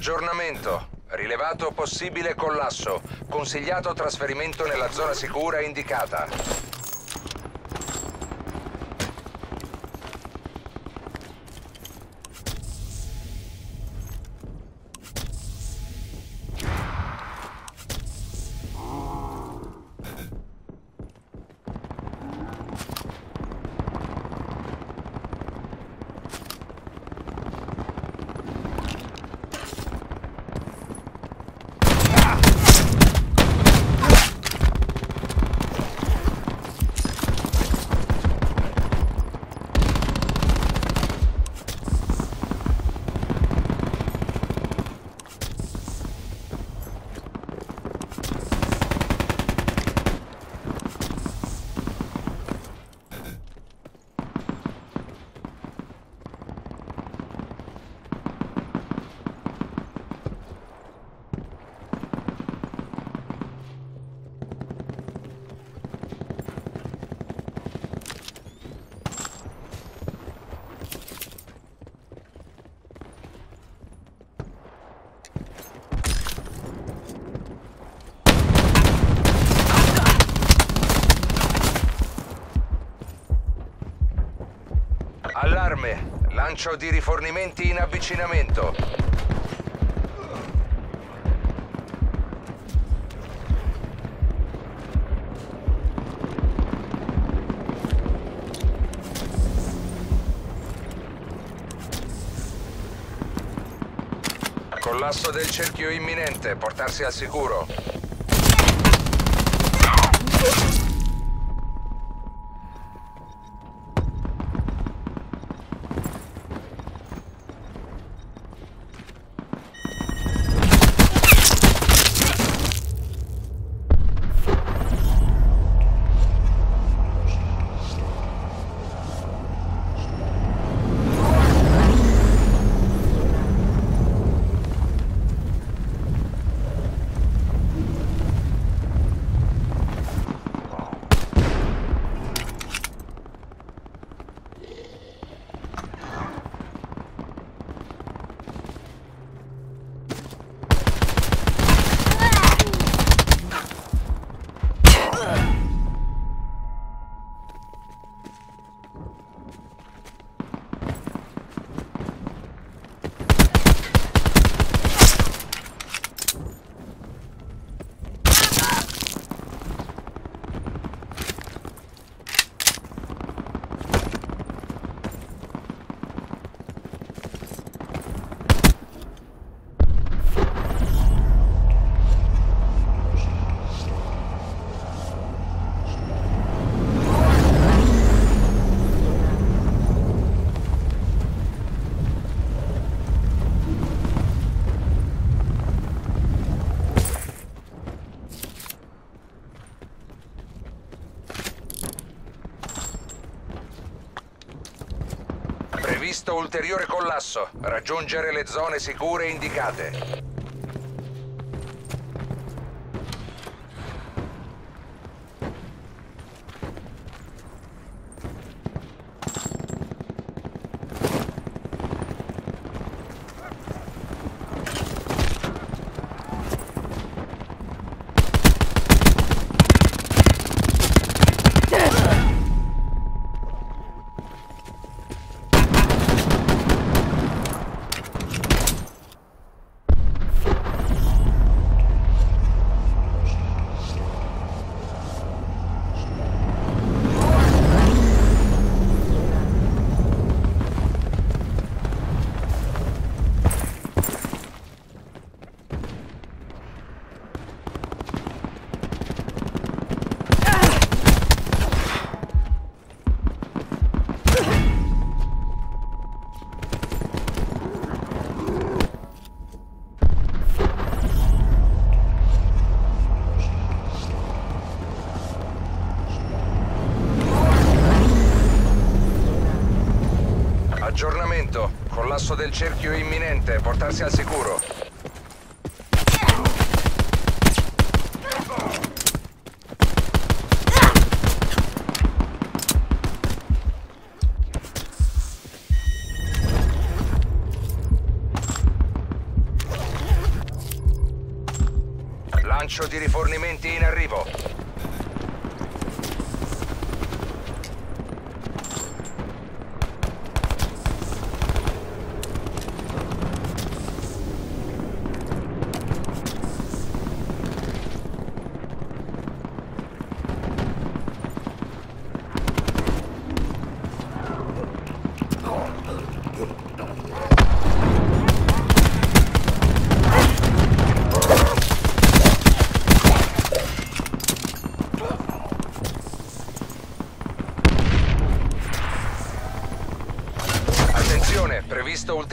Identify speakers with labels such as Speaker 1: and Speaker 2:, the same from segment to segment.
Speaker 1: Aggiornamento. Rilevato possibile collasso. Consigliato trasferimento nella zona sicura indicata. Lancio di rifornimenti in avvicinamento. Collasso del cerchio imminente, portarsi al sicuro. Previsto ulteriore collasso. Raggiungere le zone sicure indicate. del cerchio imminente, portarsi al sicuro. Lancio di rifornimenti in arrivo.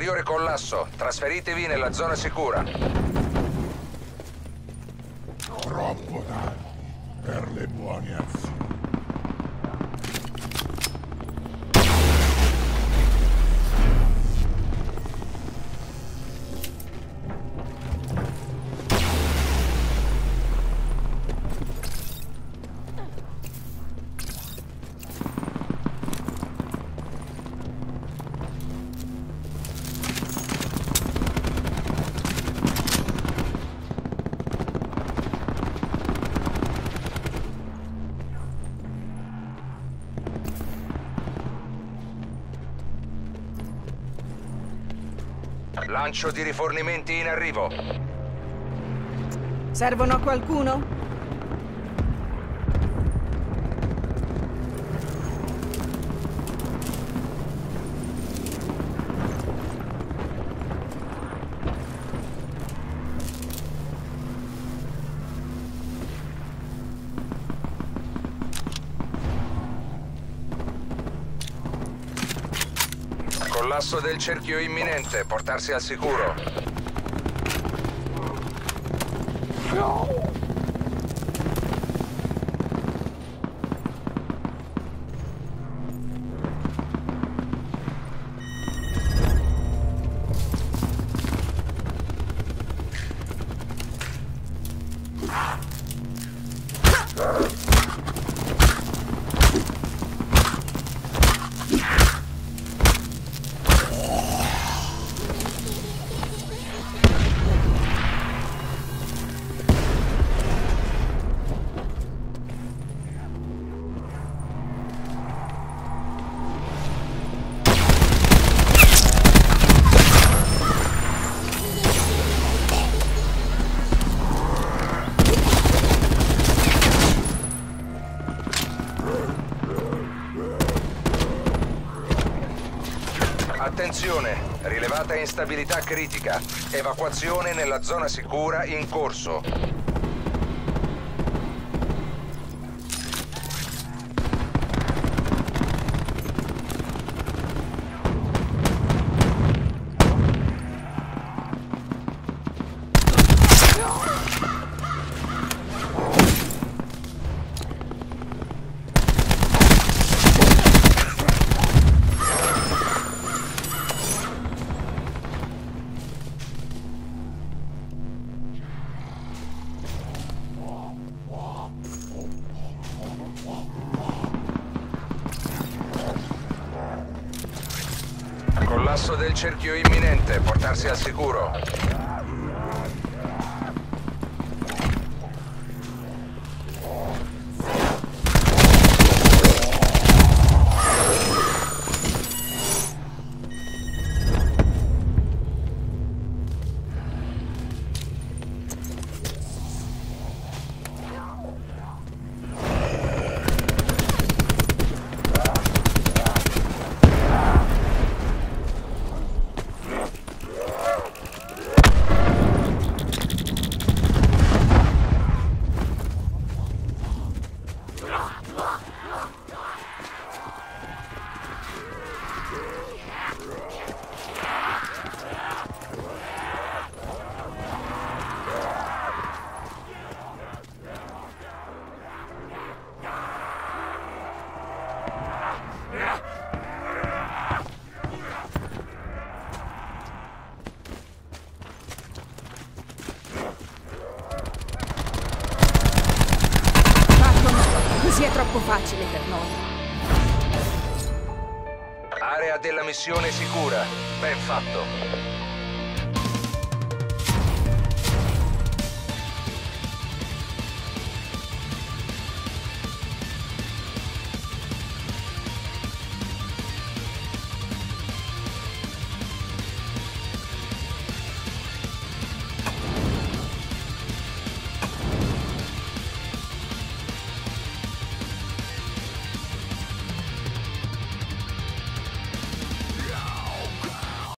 Speaker 1: Ulteriore collasso. Trasferitevi nella zona sicura.
Speaker 2: Troppo danno per le buone azioni.
Speaker 1: Lancio di rifornimenti in arrivo.
Speaker 3: Servono a qualcuno?
Speaker 1: Collasso del cerchio imminente. Portarsi al sicuro. Attenzione, instabilità critica. Evacuazione nella zona sicura in corso. Collasso del cerchio imminente. Portarsi al sicuro.
Speaker 3: È troppo facile per noi.
Speaker 1: Area della missione sicura. Ben fatto.